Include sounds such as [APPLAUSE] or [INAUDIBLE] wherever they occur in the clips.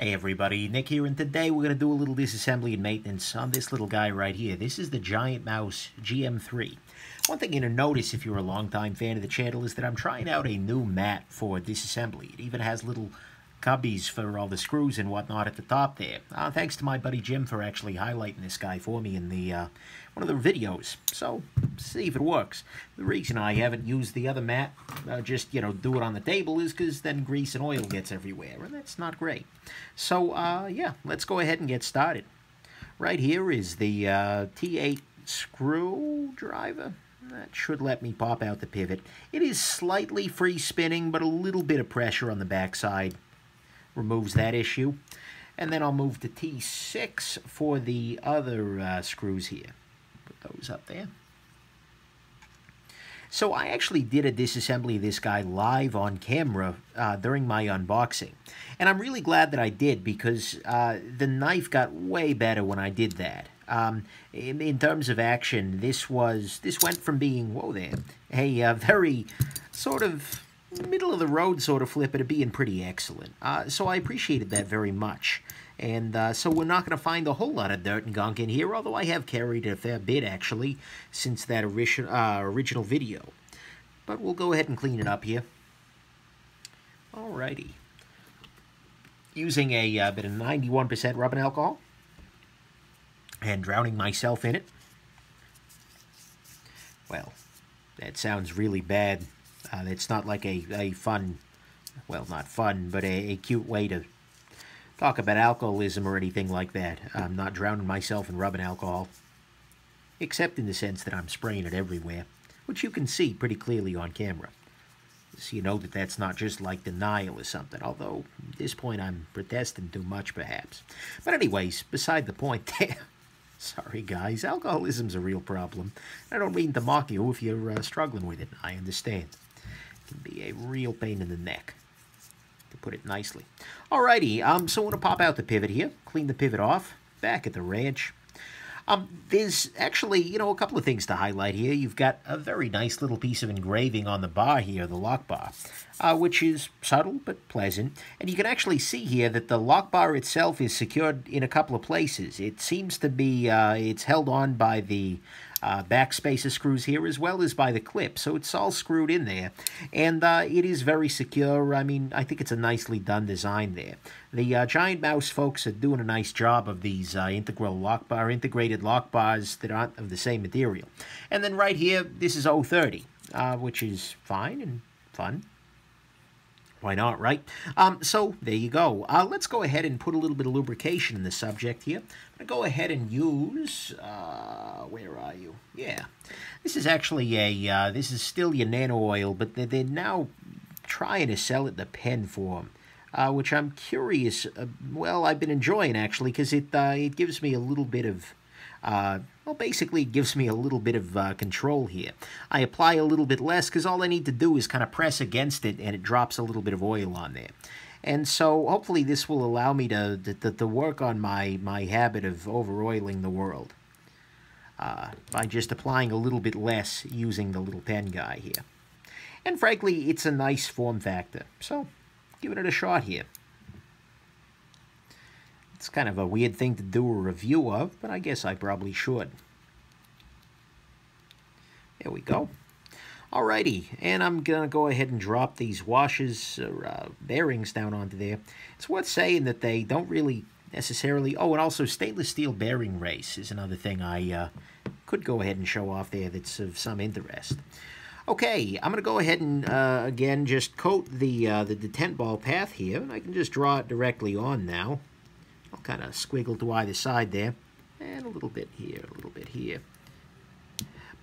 Hey everybody, Nick here, and today we're going to do a little disassembly and maintenance on this little guy right here. This is the Giantmouse GM3. One thing you're going to notice if you're a longtime fan of the channel is that I'm trying out a new mat for disassembly. It even has little cubbies for all the screws and whatnot at the top there. Uh, thanks to my buddy Jim for actually highlighting this guy for me in the uh, one of the videos. So, see if it works. The reason I haven't used the other mat, uh, just, you know, do it on the table, is because then grease and oil gets everywhere, and that's not great. So, uh, yeah, let's go ahead and get started. Right here is the uh, T8 screwdriver. That should let me pop out the pivot. It is slightly free spinning, but a little bit of pressure on the backside removes that issue. And then I'll move to T6 for the other uh, screws here. Those up there. So I actually did a disassembly of this guy live on camera uh, during my unboxing. And I'm really glad that I did because uh, the knife got way better when I did that. Um, in, in, terms of action, this was this went from being, whoa there, a uh, very sort of middle of the road sort of flipper to being pretty excellent. Uh, so I appreciated that very much. And uh, so we're not going to find a whole lot of dirt and gunk in here, although I have carried a fair bit, actually, since that ori uh, original video. But we'll go ahead and clean it up here. Alrighty. Using a uh, bit of 91% rubbing alcohol. And drowning myself in it. Well, that sounds really bad uh, it's not like a, a fun, well, not fun, but a, a cute way to talk about alcoholism or anything like that. I'm not drowning myself in rubbing alcohol, except in the sense that I'm spraying it everywhere, which you can see pretty clearly on camera. So you know that that's not just like denial or something, although at this point I'm protesting too much, perhaps. But anyways, beside the point [LAUGHS] there. Sorry, guys, alcoholism's a real problem. I don't mean to mock you if you're uh, struggling with it. I understand It can be a real pain in the neck, to put it nicely. Alrighty, um, so I'm going to pop out the pivot here, clean the pivot off, back at the ranch. Um, there's actually, you know, a couple of things to highlight here. You've got a very nice little piece of engraving on the bar here, the lock bar, uh, which is subtle but pleasant. And you can actually see here that the lock bar itself is secured in a couple of places. It seems to be, uh, it's held on by the uh, backspacer screws here as well as by the clip. So it's all screwed in there. And uh, it is very secure. I mean, I think it's a nicely done design there. The uh, Giantmouse folks are doing a nice job of these uh, integral lock bar, integrated lock bars that aren't of the same material. And then right here, this is 030, uh, which is fine and fun. Why not, right? Um, so there you go. Uh, let's go ahead and put a little bit of lubrication in the subject here. I'm going to go ahead and use, uh, where are you? Yeah. This is actually a, uh, this is still your nano oil, but they're, they're now trying to sell it the pen form. Uh, which I'm curious, uh, well, I've been enjoying actually, because it, uh, it gives me a little bit of uh, well, basically it gives me a little bit of uh, control here. I apply a little bit less because all I need to do is kind of press against it and it drops a little bit of oil on there. And so hopefully this will allow me to, to, to work on my, my habit of over-oiling the world uh, by just applying a little bit less using the little pen guy here. And frankly, it's a nice form factor, so giving it a shot here. It's kind of a weird thing to do a review of, but I guess I probably should. There we go. Alrighty, and I'm going to go ahead and drop these washers or uh, bearings down onto there. It's worth saying that they don't really necessarily... Oh, and also stainless steel bearing race is another thing I uh, could go ahead and show off there that's of some interest. Okay, I'm going to go ahead and, uh, again, just coat the, uh, the detent ball path here, and I can just draw it directly on now. I'll kind of squiggle to either side there. And a little bit here, a little bit here.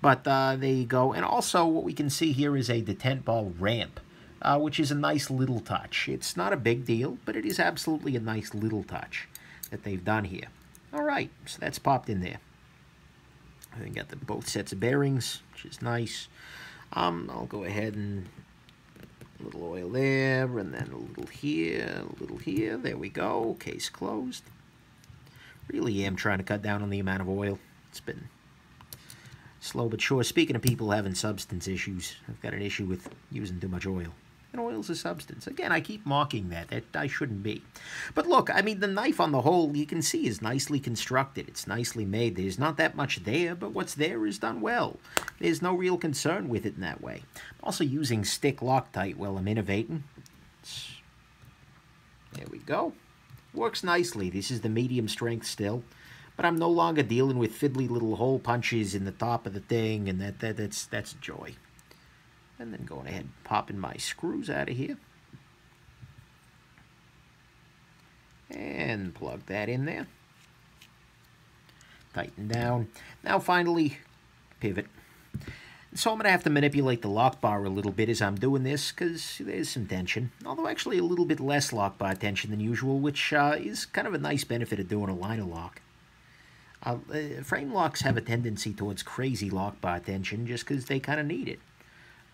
But uh, there you go. And also what we can see here is a detent ball ramp, uh, which is a nice little touch. It's not a big deal, but it is absolutely a nice little touch that they've done here. All right, so that's popped in there. I got the both sets of bearings, which is nice. Um, I'll go ahead and a little oil there, and then a little here, a little here. There we go. Case closed. Really am trying to cut down on the amount of oil. It's been slow but sure. Speaking of people having substance issues, I've got an issue with using too much oil. And oils a substance. Again, I keep mocking that. That I shouldn't be. But look, I mean, the knife on the whole, you can see, is nicely constructed. It's nicely made. There's not that much there, but what's there is done well. There's no real concern with it in that way. I'm also using stick Loctite while I'm innovating. There we go. Works nicely. This is the medium strength still. But I'm no longer dealing with fiddly little hole punches in the top of the thing, and that, that that's that's joy. And then going ahead and popping my screws out of here. And plug that in there. Tighten down. Now finally, pivot. So I'm going to have to manipulate the lock bar a little bit as I'm doing this because there's some tension. Although actually a little bit less lock bar tension than usual, which uh, is kind of a nice benefit of doing a liner lock. Uh, uh, frame locks have a tendency towards crazy lock bar tension just because they kind of need it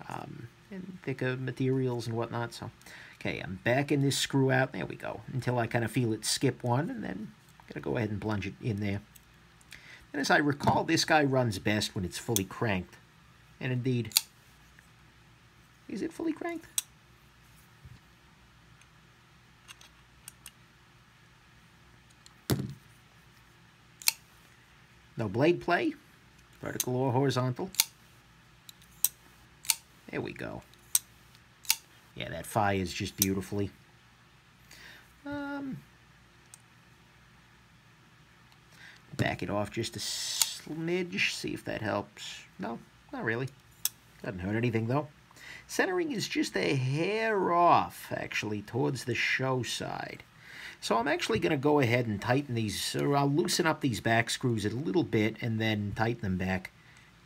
um, and thicker materials and whatnot. So, okay, I'm backing this screw out. There we go. Until I kind of feel it skip one, and then I'm going to go ahead and plunge it in there. And as I recall, this guy runs best when it's fully cranked. And indeed, is it fully cranked? No blade play, vertical or horizontal. There we go. Yeah, that fires just beautifully. Um, back it off just a smidge, see if that helps. No, not really. Doesn't hurt anything, though. Centering is just a hair off, actually, towards the show side. So I'm actually going to go ahead and tighten these, or I'll loosen up these back screws a little bit and then tighten them back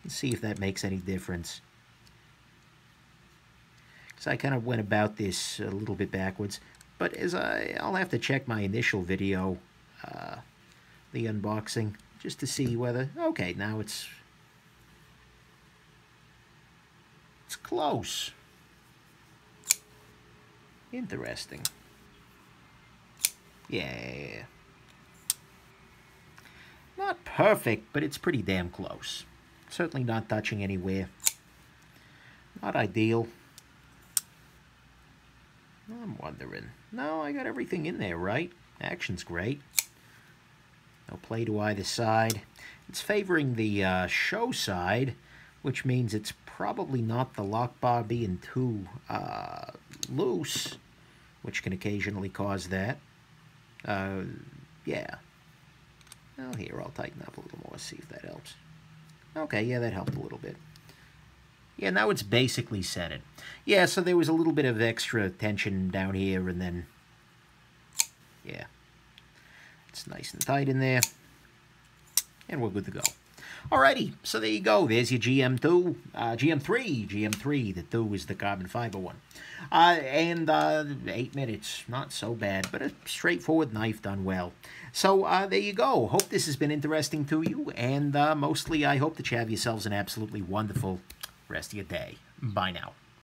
and see if that makes any difference. So I kind of went about this a little bit backwards. But as I, I'll have to check my initial video, uh, the unboxing, just to see whether, okay, now it's, it's close. Interesting. Yeah. Not perfect, but it's pretty damn close. Certainly not touching anywhere. Not ideal. I'm wondering. No, I got everything in there, right? Action's great. No play to either side. It's favoring the uh, show side, which means it's probably not the lock bar being too uh, loose, which can occasionally cause that. Uh, yeah. Well, here, I'll tighten up a little more, see if that helps. Okay, yeah, that helped a little bit. Yeah, now it's basically centered. Yeah, so there was a little bit of extra tension down here, and then, yeah, it's nice and tight in there, and we're good to go. Alrighty, so there you go. There's your GM2, uh, GM3, GM3. The 2 is the carbon fiber one. Uh, and uh, 8 minutes, not so bad, but a straightforward knife done well. So uh, there you go. Hope this has been interesting to you, and uh, mostly I hope that you have yourselves an absolutely wonderful rest of your day. Bye now.